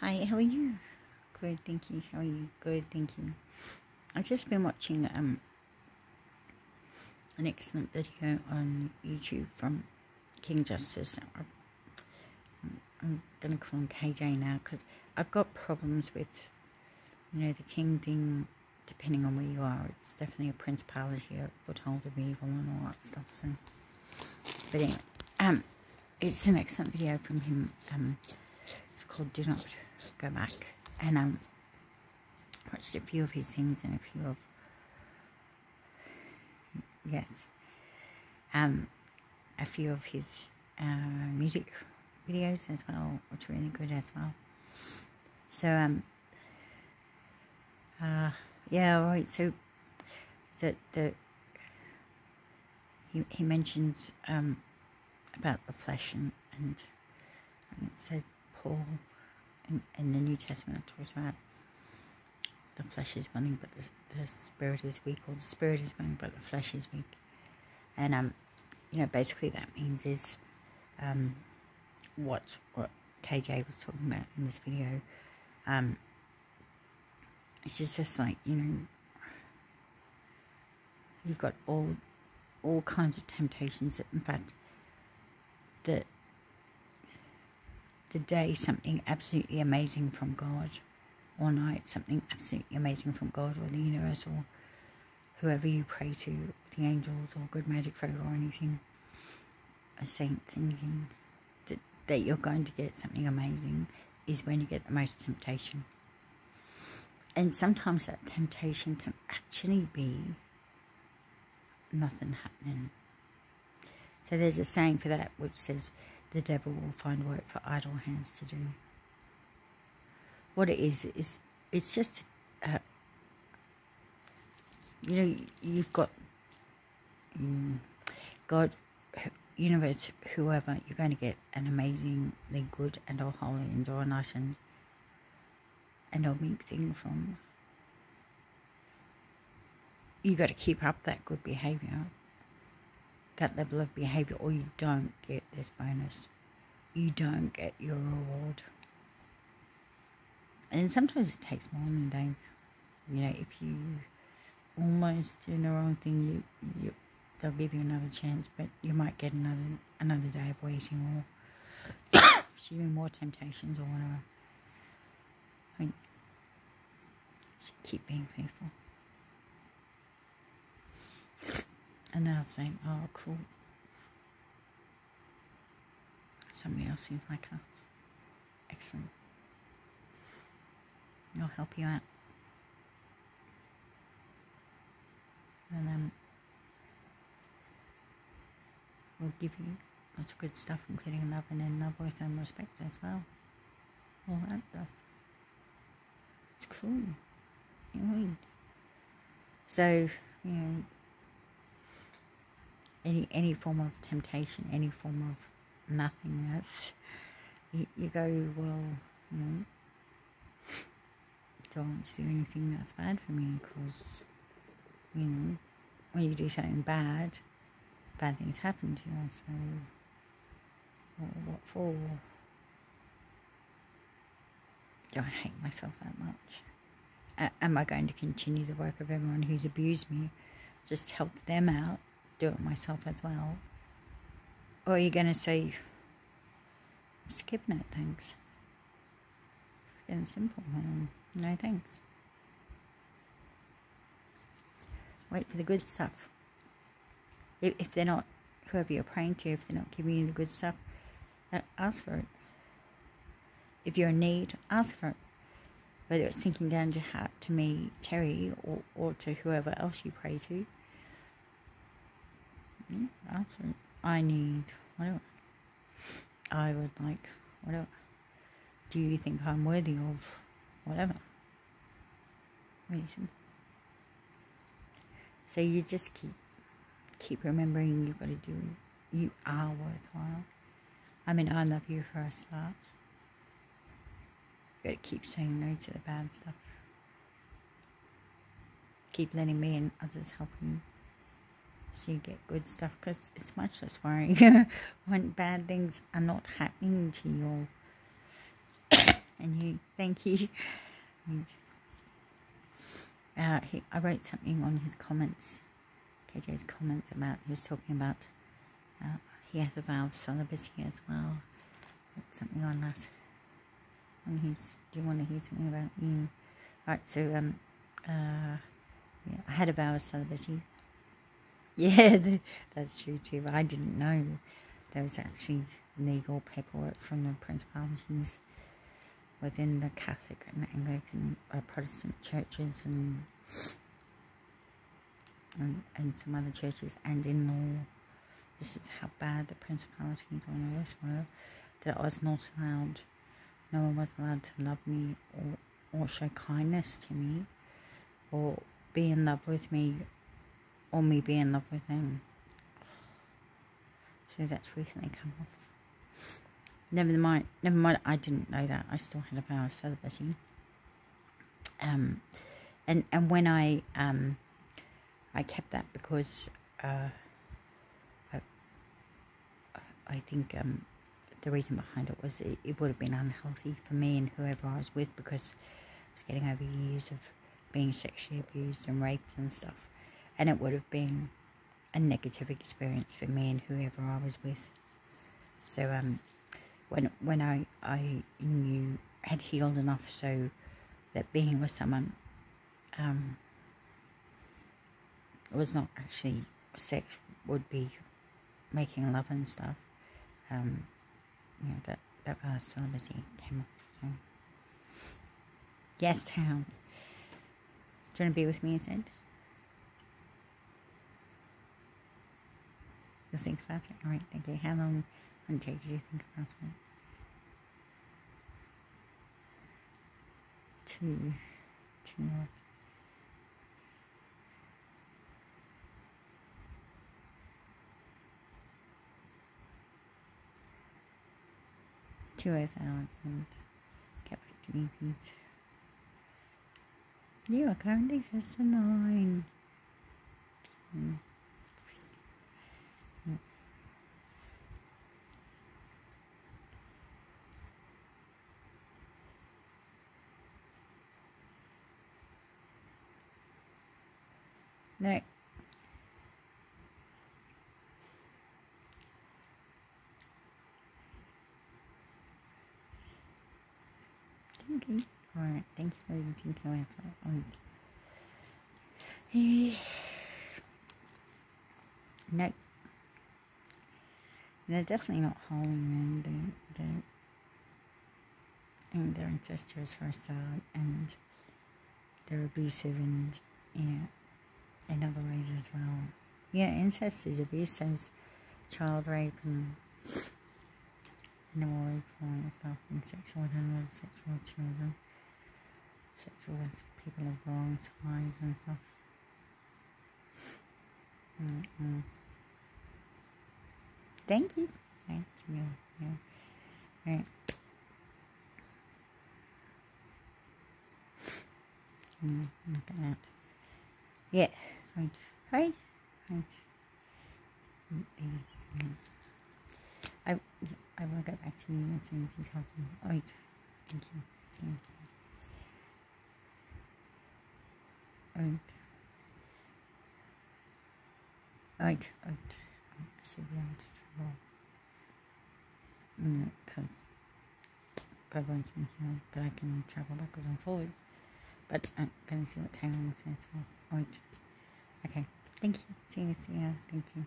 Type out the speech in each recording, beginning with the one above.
Hi, how are you? Good, thank you. How are you? Good, thank you. I've just been watching um an excellent video on YouTube from King Justice. I'm, I'm gonna call him KJ now because I've got problems with you know the king thing. Depending on where you are, it's definitely a principality, a foothold of evil, and all that stuff. So, but anyway, um, it's an excellent video from him. Um, it's called "Do Not Go Back," and um, watched a few of his things and a few of yes, um, a few of his uh, music videos as well, which are really good as well. So um, uh, yeah, right. So the the he he mentions um about the flesh and and, and it said Paul in, in the New Testament it talks about the flesh is willing but the, the spirit is weak or the spirit is willing but the flesh is weak. And um you know basically that means is um what what KJ was talking about in this video um it's just, just like you know you've got all all kinds of temptations that in fact the the day something absolutely amazing from God or night something absolutely amazing from God or the universe or whoever you pray to, the angels or good magic folk or anything, a saint thinking that, that you're going to get something amazing is when you get the most temptation. And sometimes that temptation can actually be nothing happening. So there's a saying for that which says, the devil will find work for idle hands to do. What it is, is it's just, uh, you know, you've got um, God, universe, whoever, you're going to get an amazingly good and all holy and all nice and, and all meek thing from. You got to keep up that good behavior that level of behavior or you don't get this bonus. You don't get your reward. And sometimes it takes more than a day. You know, if you almost do the wrong thing, you, you they'll give you another chance, but you might get another another day of waiting or me, more temptations or whatever. I mean, keep being faithful. And now saying, oh, cool. Somebody else seems like us. Excellent. I'll help you out. And um, we'll give you lots of good stuff, including love and then love, worth, and respect as well. All that stuff. It's cool. You know, so, you know, any any form of temptation, any form of nothingness, you, you go, well, you know, don't do anything that's bad for me because, you know, when you do something bad, bad things happen to you. So, what for? Do I hate myself that much? am I going to continue the work of everyone who's abused me? Just help them out do it myself as well. Or are you going to say, skipping it, thanks. Freaking simple, man. No thanks. Wait for the good stuff. If, if they're not, whoever you're praying to, if they're not giving you the good stuff, uh, ask for it. If you're in need, ask for it. Whether it's thinking down your heart to me, Terry, or, or to whoever else you pray to, Actually, I need whatever. I would like whatever. Do you think I'm worthy of whatever? Simple. So you just keep keep remembering you've got to do you are worthwhile. I mean I love you for a start. You've gotta keep saying no to the bad stuff. Keep letting me and others help you so you get good stuff because it's much less worrying when bad things are not happening to you and and you. Thank you. Uh, he, I wrote something on his comments, KJ's comments about, he was talking about, uh, he has a vow of celibacy as well. something on that. On his, do you want to hear something about you? Right, so, um, uh, yeah, I had a vow of celibacy. Yeah, that's true too. I didn't know there was actually legal paperwork from the principalities within the Catholic and Anglican uh, Protestant churches and, and and some other churches and in law. This is how bad the principalities on earth were. That I was not allowed, no one was allowed to love me or, or show kindness to me or be in love with me or me be in love with him. So that's recently come off. Never mind. Never mind. I didn't know that. I still had a vow of celibacy. Um, and and when I um, I kept that because uh, I, I think um, the reason behind it was it, it would have been unhealthy for me and whoever I was with because I was getting over years of being sexually abused and raped and stuff, and it would have been a negative experience for me and whoever I was with. So um, when when I I knew had healed enough so that being with someone um, was not actually sex would be making love and stuff. Um, you know that that uh, celibacy came up. So. Yes, town. Do you want to be with me instead? You think about it? Alright, thank you. How long until you think about it? Two. Two more. Two hours and get back to me. You are currently just a nine. Hmm. No. Thank you. Alright, thank you for thinking about that one. No. They're definitely not them. They, they, and they're incestuous for a start, and they're abusive and, yeah in other ways as well. Yeah, incest is abuse, there's child rape and animal rape and stuff, and sexual animals, sexual children, sexual people of wrong size and stuff. Mm -mm. Thank you. Thank you. Yeah. Right. Mm, look at that. Yeah. Right. Right. Right. I I will get back to you as soon as he's healthy. Right. Thank you. Right. Right. Right. I should be able to travel. Mm, God's in here, but I can travel backwards and forwards. But I'm gonna see what time it says. Right. Okay. Thank you. See you. See you. Thank you.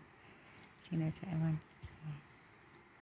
See you later, everyone.